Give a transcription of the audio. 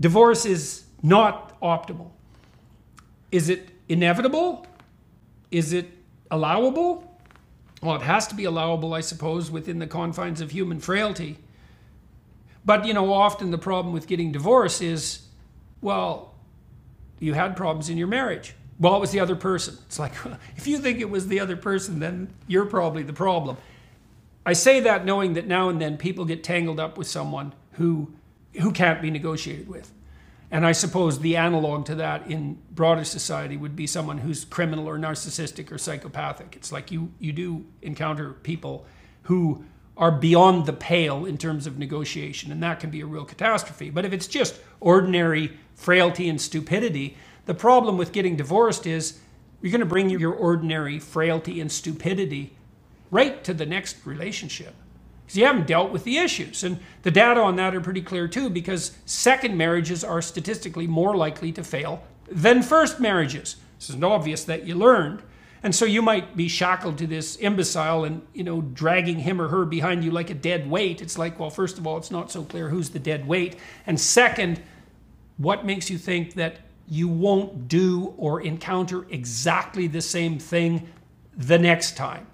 divorce is not optimal. Is it inevitable? Is it allowable? Well, it has to be allowable, I suppose, within the confines of human frailty. But, you know, often the problem with getting divorced is, well, you had problems in your marriage. Well, it was the other person. It's like, if you think it was the other person, then you're probably the problem. I say that knowing that now and then people get tangled up with someone who, who can't be negotiated with. And I suppose the analog to that in broader society would be someone who's criminal or narcissistic or psychopathic. It's like you, you do encounter people who are beyond the pale in terms of negotiation, and that can be a real catastrophe. But if it's just ordinary frailty and stupidity, the problem with getting divorced is you're going to bring your ordinary frailty and stupidity right to the next relationship because you haven't dealt with the issues. And the data on that are pretty clear too, because second marriages are statistically more likely to fail than first marriages. This is obvious that you learned. And so you might be shackled to this imbecile and, you know, dragging him or her behind you like a dead weight. It's like, well, first of all, it's not so clear who's the dead weight. And second, what makes you think that you won't do or encounter exactly the same thing the next time?